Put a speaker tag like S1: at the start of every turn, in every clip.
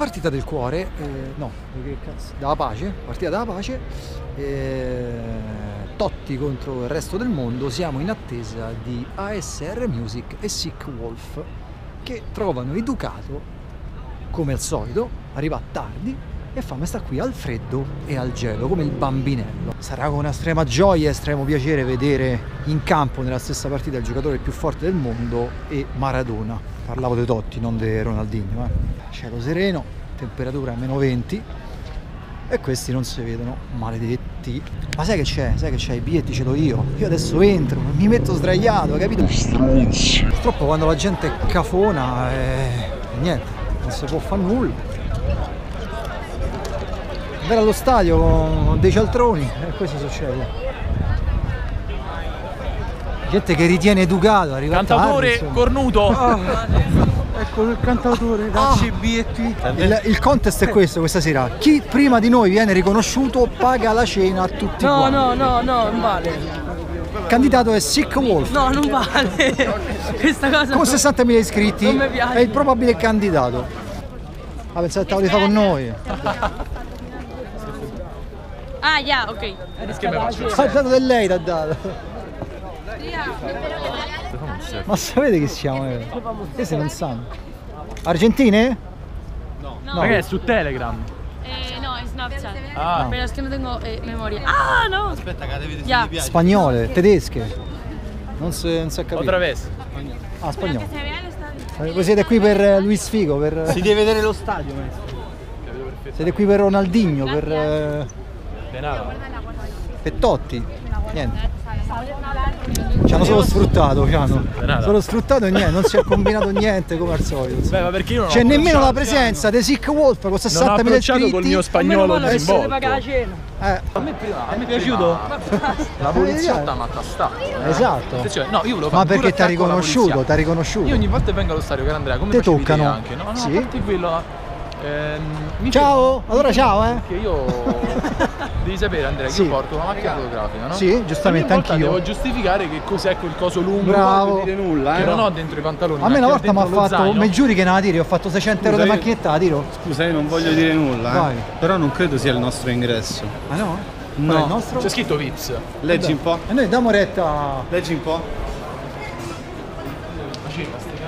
S1: partita del cuore, eh, no, che cazzo, della pace, partita della pace, eh, Totti contro il resto del mondo, siamo in attesa di ASR Music e Sick Wolf che trovano educato, come al solito, arriva tardi e fa sta qui al freddo e al gelo, come il bambinello. Sarà con estrema gioia e estremo piacere vedere in campo nella stessa partita il giocatore più forte del mondo e Maradona. Parlavo dei Totti, non di Ronaldinho. Eh. Cielo sereno, temperatura a meno 20 e questi non si vedono, maledetti. Ma sai che c'è? Sai che c'è? I biglietti ce l'ho io. Io adesso entro, mi metto sdraiato, capito? Purtroppo quando la gente è cafona, eh, niente, non si può fare nulla andare allo stadio con dei cialtroni e questo succede. Gente che ritiene educato arriva
S2: cantautore
S1: tardi,
S2: cornuto.
S1: Ah, ecco il cantautore dacci ah, il, il contest è questo questa sera. Chi prima di noi viene riconosciuto paga la cena a tutti
S3: no
S1: quanti.
S3: no no no non vale.
S1: Il candidato è Sick Wolf.
S3: No non vale. Questa cosa
S1: con 60.000 iscritti è il probabile candidato. Ah pensate di fare con noi
S3: Ah, yeah, ok.
S1: Ha dato del lei, ti ha dato. Ma sapete che siamo? Eh? Queste non sanno. Argentine?
S2: No. no. Ma che è su Telegram?
S3: Eh, no, è Snapchat. Ah. Pero es que no tengo eh, memoria. Ah, no!
S4: Aspetta, che devi
S3: yeah.
S1: Spagnole, tedesche. Non si, non si è capito.
S2: Otra vez.
S1: Ah, spagnolo. Eh, voi siete qui per eh, Luis Figo, per...
S4: Si deve vedere lo stadio, maestro.
S1: Siete qui per Ronaldinho, per...
S2: Denaro.
S1: Pettotti, niente. Ci hanno solo sfruttato, ci hanno. Solo sfruttato e niente, non si è combinato niente come al solito.
S2: Beh, ma perché io non
S1: C'è nemmeno la presenza di Sick Wolf con 60.000 iscritti.
S2: col mio spagnolo di
S3: Simbolto. Eh.
S2: A me prima, a me è piaciuto? La poliziotta mi ha tastato.
S1: Esatto.
S2: Cioè, no, io
S1: Ma perché ti ha riconosciuto? Ti ha riconosciuto?
S2: Io ogni volta vengo allo stadio, caro Andrea, come
S1: Te toccano?
S2: anche, no? No,
S1: sì.
S2: quello Ehm,
S1: ciao, allora ciao eh.
S2: Che io devi sapere Andrea che
S1: sì.
S2: io porto una macchina fotografica, no?
S1: Sì, giustamente anch'io.
S2: Devo giustificare che cos'è quel coso lungo.
S1: Bravo.
S2: Non dire nulla, eh. Che non ho dentro i pantaloni.
S1: A me una volta mi ha fatto, mi giuri che non la tiri, ho fatto 600 euro di macchinetta, la tiro.
S4: Scusa, io non voglio dire nulla, eh. Però non credo sia il nostro ingresso.
S1: Ah no?
S4: No.
S2: C'è scritto Vips.
S4: Leggi un po'.
S1: E noi diamo retta.
S4: Leggi un po'.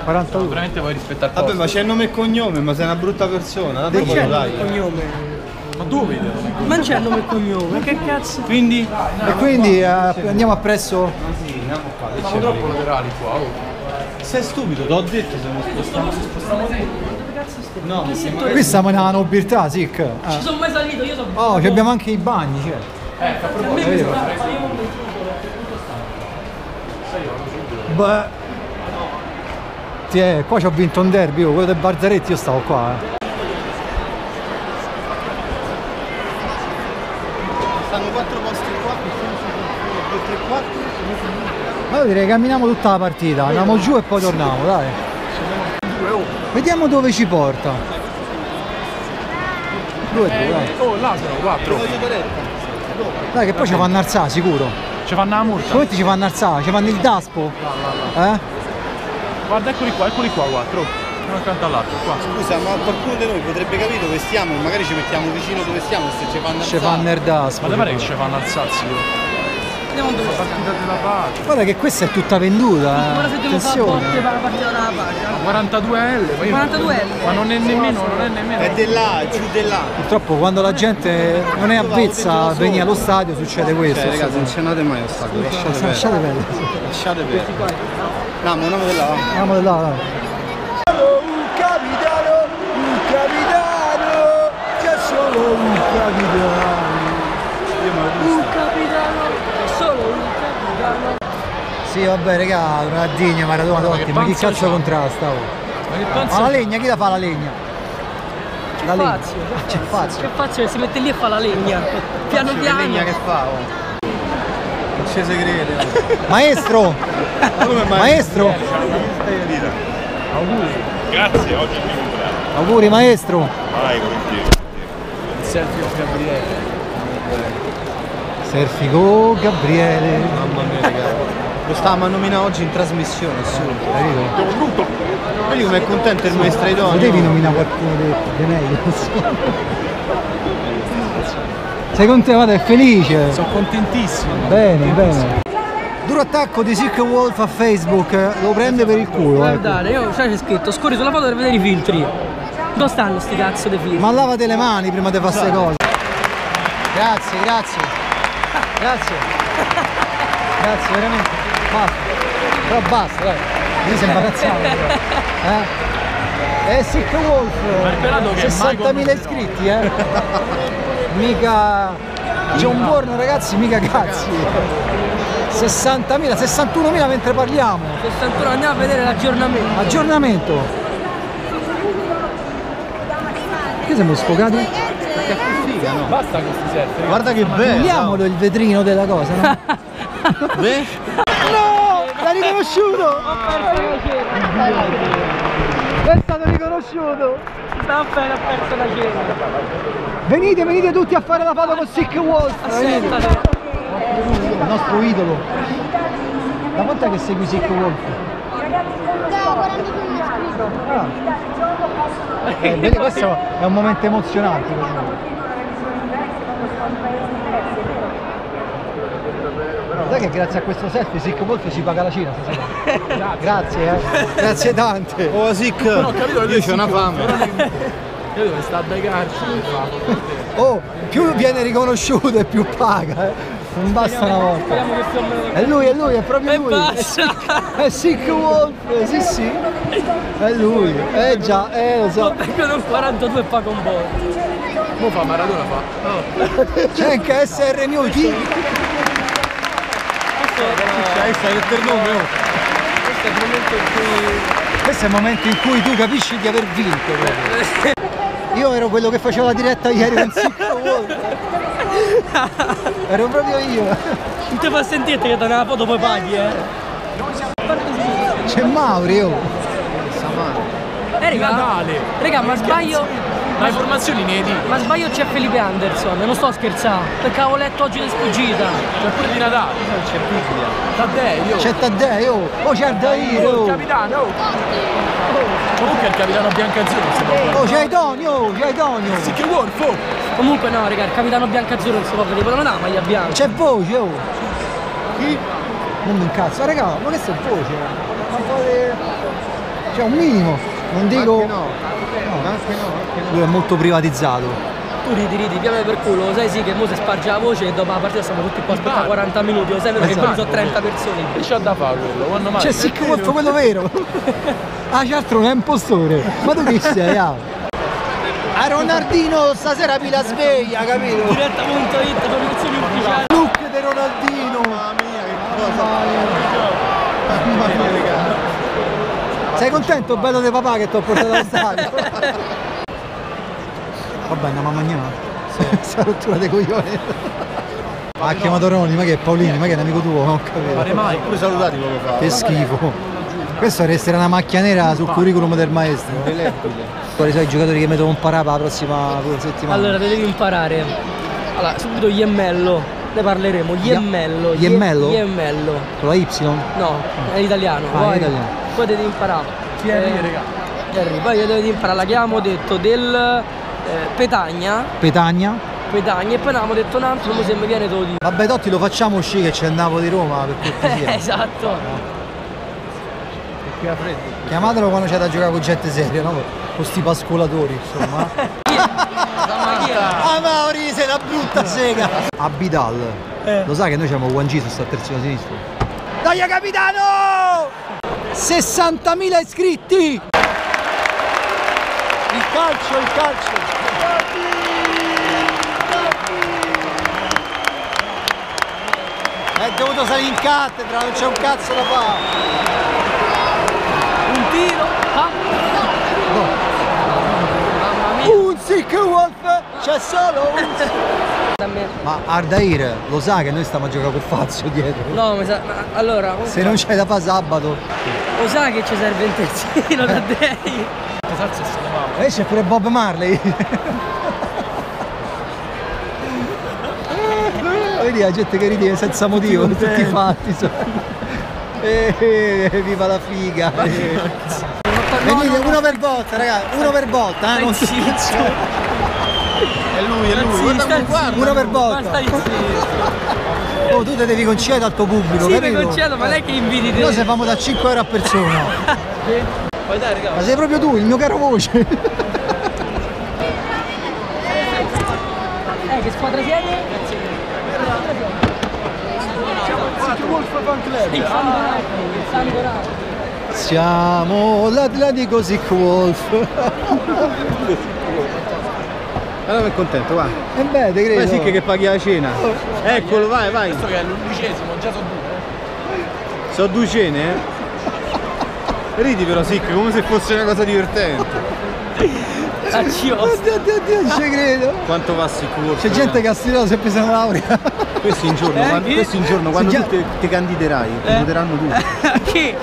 S1: 42.
S2: veramente vuoi rispettare il
S4: Vabbè, ma c'è il nome e cognome, ma sei una brutta persona.
S3: Non c'è il nome e cognome.
S2: Ma dove?
S3: Ma non c'è il nome e cognome, che cazzo?
S4: Quindi?
S1: E quindi eh, andiamo appresso.
S4: Ma sì, andiamo qua.
S2: Siamo troppo laterali qua. Oh.
S4: Sei stupido, t'ho detto se non spostiamo. spostiamo No, mi sembra.
S1: Qui stiamo nella nobiltà, Sic. Eh.
S3: Ci sono mai salito, io sono.
S1: Oh, ci abbiamo anche i bagni, cioè.
S2: Eh, a proposito.
S1: Beh. Tiè, qua ci ho vinto un derby, quello del Barzaretti io stavo qua. Eh.
S4: Stanno quattro posti qua, 2, 3, 4.
S1: Allora direi che camminiamo tutta la partita, andiamo giù e poi torniamo, dai. Vediamo dove ci porta. Due, due, dai.
S2: Oh, là sono quattro.
S1: Dai che poi ci fanno alzare, sicuro.
S2: Ci fanno la multa.
S1: Come ci fanno alzare? Ci fanno il daspo? Eh?
S2: Guarda, eccoli qua, eccoli qua, quattro. Uno accanto all'altro, qua.
S4: Scusa, ma qualcuno di noi potrebbe capire dove stiamo, magari ci mettiamo vicino dove stiamo se ci fanno
S1: Ci fanno daspo.
S2: Ma pare che ci fanno alzarsi io?
S3: Andiamo dove
S2: La partita della pace.
S1: Guarda che questa è tutta venduta, eh.
S3: Guarda se devo fare
S1: Attenzione.
S3: botte per la partita della pace.
S2: 42L, ma io
S3: 42L.
S2: Ma non è nemmeno, non è nemmeno.
S4: È di là, giù di là.
S1: Purtroppo quando la gente non è avvezza a venire allo stadio succede questo.
S4: Cioè, ragazzi, non andate mai allo stadio, lasciate perdere.
S1: Lasciate perdere.
S4: Lasciate perdere.
S1: Un capitano, un capitano, c'è solo un capitano.
S3: Un capitano, solo un capitano.
S1: Sì, vabbè, regà, Ronaldinho, Maradona, Totti, ma chi cazzo contrasta? oh?
S2: Ma che
S1: Ma la legna, chi la fa la legna? La legna.
S3: Fazio,
S1: Ah, c'è Fazio.
S3: Che? Si mette lì e fa la legna. Piano
S4: Che
S3: piano.
S4: legna che fa, oh. Non ci si crede.
S1: Maestro!
S4: Ma come mai?
S1: Maestro!
S5: Grazie, oggi mi compleanno.
S1: Auguri maestro!
S5: Vai, volentieri.
S2: Il selfie con Gabriele.
S1: Selfie con Gabriele.
S4: Mamma mia, ragazzi. Lo stavamo a nominare oggi in trasmissione, assurdo. Vedi come è contento il maestro idoneo?
S1: Potevi nominare qualcuno di, di meglio. Sei contento? È felice.
S2: Sono contentissimo.
S1: Bene, bene. Duro attacco di Sick Wolf a Facebook, lo prende per il culo. Ecco.
S6: Guardate, io sai c'è scritto, scorri sulla foto per vedere i filtri. Dove stanno sti cazzo di filtri?
S1: Ma lavate le mani prima di fare queste cose. Grazie, grazie. Grazie. Grazie, veramente. Basta. Però basta, dai. Mi sei imbarazzante. però. Eh? È Sick Wolf.
S2: Marmelato che è
S1: 60.000 iscritti, eh. Mica John Born, ragazzi, mica cazzi. 60.000, 61.000 mentre parliamo.
S6: 61 andiamo a vedere l'aggiornamento.
S1: Aggiornamento. Che siamo sfogati?
S4: Che figa, no?
S2: Basta questi set.
S4: Guarda che bello!
S1: Togliamolo il vetrino della cosa, no? No! L'hai riconosciuto! È stato riconosciuto!
S6: Sta bene, ha perso la cena.
S1: Venite, venite tutti a fare la foto con Sick Wolf! Il nostro idolo! Da quant'è che segui Sick Wolf?
S7: Da 42 iscritti.
S1: Ah. Eh, vedi, questo è un momento emozionante per noi. Sai che grazie a questo selfie Sick Wolf ci paga la cena stasera? Grazie, eh. Grazie tante.
S4: oh
S2: capito che
S4: io c'ho una fame.
S2: Io devo stare a begarci.
S1: Oh, più viene riconosciuto e più paga, eh. Non basta una volta. È lui, è lui, è proprio lui.
S6: basta!
S1: È Sick Wolf, sì sì. È lui. Eh già, eh lo so.
S6: Vengono un 42 e paga un po'.
S2: Mo fa Maradona fa.
S1: C'è anche SR New Team.
S4: Cioè, oh.
S6: Questo è il momento in cui...
S1: Questo è il momento in cui tu capisci di aver vinto proprio. Io ero quello che faceva la diretta ieri con Sick Wolf. Ero proprio io.
S6: Non ti fa sentire che da una foto poi paghi, eh?
S1: C'è Mauri, oh.
S6: Eh, raga,
S2: Natale.
S6: raga, ma sbaglio...
S2: Ma informazioni ne di.
S6: Ma sbaglio c'è Felipe Anderson, non sto scherzando, perché avevo letto oggi di sfuggita.
S2: C'è pure di Natale.
S4: C'è Biblia.
S2: Taddei, oh.
S1: C'è Taddei, oh. Oh, c'è Aldair,
S2: Oh, il
S1: oh.
S2: capitano, oh. Comunque è il capitano biancazzurro, si può fare.
S1: Oh, c'è Idonio, oh, c'è Idonio.
S2: Sì che Wolf, oh.
S6: Comunque no, raga, il capitano biancazzurro non si può vedere, non ha maglia bianca.
S1: C'è voce, oh. Chi? Non mi incazzo, raga, ma questo è voce. Ma un po' di... Cioè un minimo. Non dico.
S4: Anche no. Anche no, anche no.
S1: Lui è molto privatizzato.
S6: Tu ridi, ridi, piame per culo, lo sai sì che mo si sparge la voce e dopo la partita stiamo tutti qua a aspettare 40 minuti, lo sai vero che
S1: Esatto.
S6: quelli sono 30 persone.
S2: Che c'ha da fare quello? Quando mai?
S1: C'è Sick Wolf, quello vero. ah, certo, non è impostore. Ma tu chi sei, ah? A Ronaldino stasera mi la sveglia, capito?
S6: Diretta.it, produzioni ufficiali.
S1: Look di Ronaldino.
S4: Mamma mia, che cosa. Mamma mia.
S1: Sei contento, bello di papà, che ti ho portato allo stadio? Vabbè, andiamo a mangiare. Sta rottura dei coglioni. Ha chiamato Ronny, ma che è Paolini, ma che è un amico tuo? Non
S2: Fare
S1: capito.
S2: mai.
S4: Pure salutati poco fa.
S1: Che schifo. Questo resterà una macchia nera sul curriculum del maestro. Quali sono i giocatori che mi devo imparare per la prossima settimana?
S6: Allora, te devi imparare. Allora, subito Iemmello, ne parleremo. Iemmello.
S1: Iemmello?
S6: Iemmello.
S1: Con la Y?
S6: No, è italiano.
S1: Ah, è
S6: poi,
S1: italiano.
S6: poi devi imparare.
S2: Thierry,
S6: Eh,
S2: raga.
S6: Thierry, poi devi imparare la che avevamo detto del eh, Petagna.
S1: Petagna.
S6: Petagna e poi ne avevamo detto un altro, se mi viene te lo dico.
S1: Vabbè Totti lo facciamo uscire che c'è il Napoli-Roma per cortesia.
S6: esatto.
S4: Qui a freddo.
S1: Chiamatelo quando c'è da giocare con gente seria, no? Con sti pascolatori, insomma.
S6: È?
S1: ah Mauri, sei una brutta sega! Abidal. Lo sai che noi siamo Juan Jesus a terzino sinistro? Dai capitano! 60.000 iscritti! Il calcio, il calcio! È dovuto salire in cattedra, non c'è un cazzo da fare!
S6: Un tiro. Ah. Mamma mia.
S1: Un wolf! C'è solo un. Ma Ardair lo sa che noi stiamo a giocare con Fazio dietro.
S6: No, mi sa. ma allora,
S1: Se non c'è da fare sabato.
S6: lo sai che ci serve un terzino da dei.
S2: E se ne va.
S1: E c'è pure Bob Marley. Vedi la gente che ride senza motivo, tutti fatti. so. Eh, eh, viva la figa! eh. Venite uno per volta, raga, uno per volta, eh, non si
S2: È lui, è lui. Guarda,
S6: stai
S2: guarda.
S1: uno per volta. Oh, tu te devi concedere al tuo pubblico,
S6: Sì,
S1: capito?
S6: concedo, ma lei che invidi te?
S1: Noi se famo da 5 euro a persona.
S2: Vai dai, raga.
S1: Ma sei proprio tu, il mio caro voce.
S6: Eh, che squadra siete?
S1: Siamo l'Atlantico Sick Wolf.
S4: Allora è contento, va.
S1: E beh, te credo.
S4: Vai sì che, che paghi la cena. Eccolo, vai, vai.
S2: Questo che è l'undicesimo, già sono due.
S4: Sono due cene, eh. Ridi però Sic, come se fosse una cosa divertente.
S1: Oddio, oddio, oddio, non ci credo.
S4: Quanto va sicuro?
S1: C'è gente che ha studiato sempre se una laurea.
S4: Questo in giorno,
S6: Eh,
S4: quando, questo in giorno, quando
S1: già-
S4: tu te, te candiderai, ti
S6: Eh.
S4: voteranno tutti.
S6: A che?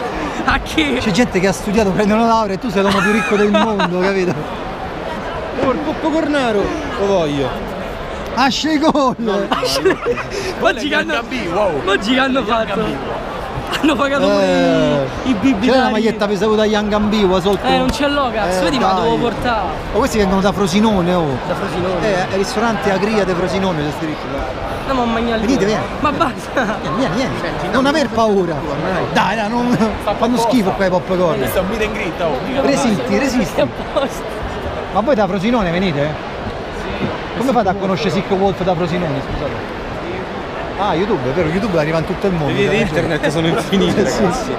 S6: A che?
S1: C'è gente che ha studiato, prende una laurea e tu sei l'uomo più ricco del mondo, capito?
S4: Oh, il Poppo Cornaro! Lo voglio.
S1: Asce gol!
S6: Oggi che hanno,
S2: wow.
S6: oggi che hanno fatto? Hanno pagato pure
S1: Eh,
S6: i, i bibi
S1: C'è la maglietta pesavuta Young Ambiwa sotto.
S6: Eh, non ce l'ho, cazzo.
S1: Eh,
S6: Vedi, ma la devo portare.
S1: Ma questi vengono da Frosinone, oh.
S6: Da Frosinone.
S1: Eh, al ristorante Agria di Frosinone c'è scritto.
S6: No, ma mangiare
S1: Venite, vieni.
S6: Ma basta.
S1: Vieni, vieni, vieni. Non aver paura. Dai, dai, non... fanno schifo qua i popcorn.
S2: Questo è un meet and greet, oh.
S1: Resisti,
S6: È
S1: resisti. Ma voi da Frosinone venite? Come fate a conoscere Sick Wolf da Frosinone, scusate? Ah, YouTube, è vero, YouTube arriva in tutto il mondo.
S4: Le vie di internet sono infinite,
S1: Sì, sì.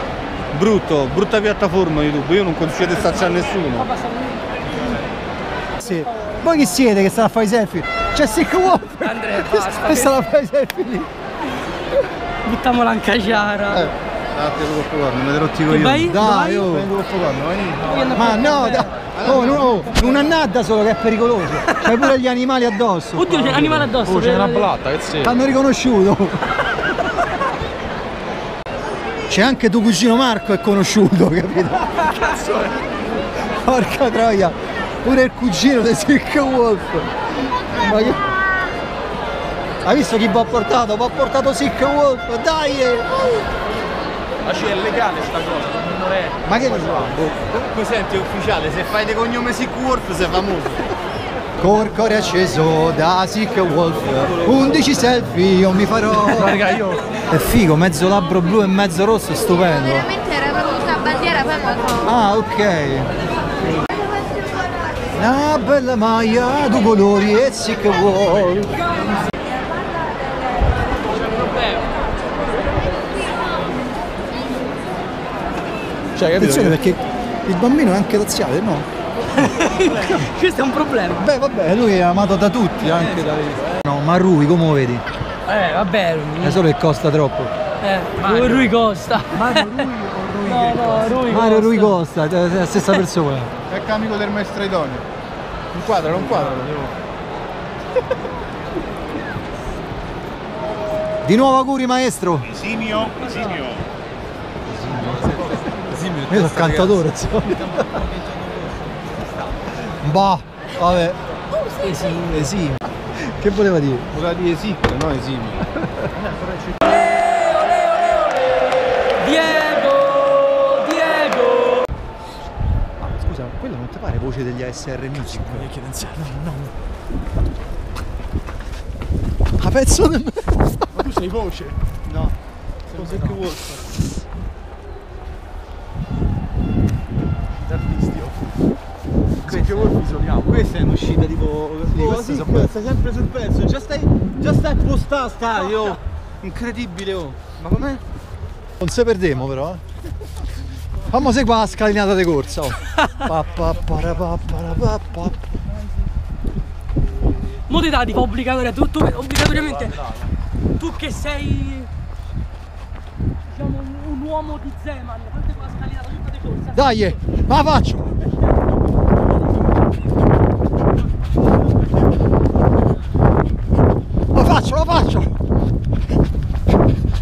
S4: Brutto, brutta piattaforma YouTube, io non consiglio di starci a nessuno.
S1: Sì. Voi chi siete che state a fare i selfie? C'è Sick Wolf!
S6: Andrea, basta.
S1: E sta a fare i selfie lì.
S6: Buttiamola in caciara.
S1: Eh.
S4: Date il popcorn, me ne rotti
S6: Che vai?
S1: Dai, oh.
S4: Prendi il popcorn, vai.
S1: Ma no, dai. Oh, no, non annadda solo che è pericoloso. C'hai pure gli animali addosso.
S6: Oddio, c'è un animale addosso.
S2: Oh, c'è una blatta, che sei?
S1: T'hanno riconosciuto. C'è anche tuo cugino Marco è conosciuto, capito? Porca troia, pure il cugino di Sick Wolf. Ma che... Hai visto chi vi ha portato? Vi ha portato Sick Wolf, dai!
S2: Ma c'è legale sta cosa, non è.
S1: Ma che ne so?
S4: Comunque senti, è ufficiale, se fai di cognome Sick Wolf sei famoso.
S1: Col cuore acceso da Sick Wolf 11 selfie io mi farò
S2: Raga, io.
S1: È figo, mezzo labbro blu e mezzo rosso, stupendo
S7: Veramente era proprio una bandiera poi.
S1: Ah ok Una bella maglia, due colori e Sick Wolf
S2: Cioè?
S1: Attenzione perché il bambino è anche razziale, no?
S6: Questo è un problema.
S1: Beh vabbè, lui è amato da tutti, anche da No, ma Rui come lo vedi?
S6: Eh, vabbè.
S1: È solo che costa troppo
S6: Eh, Rui, Rui Costa.
S1: Mario Rui o Rui
S6: No, no, Rui
S1: Mario
S6: Costa.
S1: Rui Costa, è la stessa persona
S4: È amico del maestro idoneo. Un quadro, un quadro.
S1: Di nuovo auguri maestro
S5: Esimio, esimio.
S1: Io sono cantatore, insomma. Bah, vabbè.
S6: Eh sì.
S1: Sì. Che voleva dire?
S4: Voleva dire Sic, no esimio.
S6: Diego! Diego!
S1: Ah, scusa, quello non ti pare voce degli ASR Music? No, no. A pezzo di me.
S2: Ma tu sei voce.
S1: No.
S4: Sono Sick Wolf.
S2: Isoliamo.
S4: Questa è un'uscita tipo così,
S2: Oh,
S4: questa
S2: sì,
S4: so- stai sempre sul pezzo, già stai, già stai a postare stai, oh. Incredibile, oh. Ma com'è?
S1: Non se perdemo però, eh. Fammi seguire la scalinata di corsa. Oh. Pa, pa, para, pa, para, pa, pa.
S6: Mo ti dà dico obbligatoria, tu, tu obbligatoriamente. Tu che sei. Diciamo un, un uomo di Zeman, fate qua la scalinata tutta di corsa.
S1: Dai, eh, ma la faccio. La faccio, la faccio.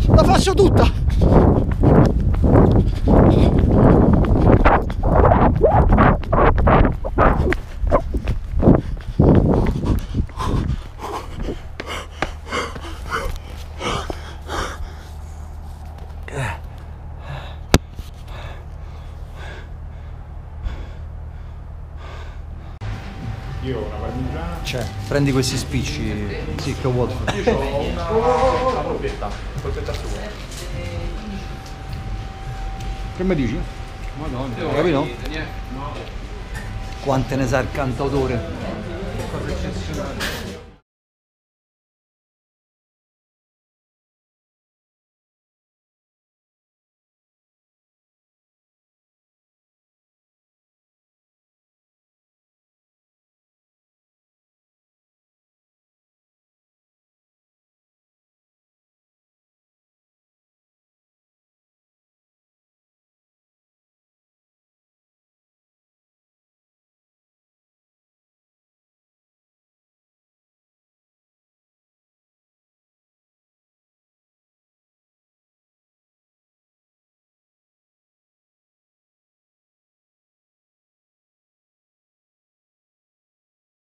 S1: La faccio tutta.
S2: Io ho una parmigiana.
S1: Cioè, prendi questi spicci, Sick Watford.
S2: Io ho una, una polpetta, polpetta sua.
S1: Che mi dici?
S4: Madonna.
S1: Capito? Quante ne sa il cantautore?
S4: Cosa eccezionale.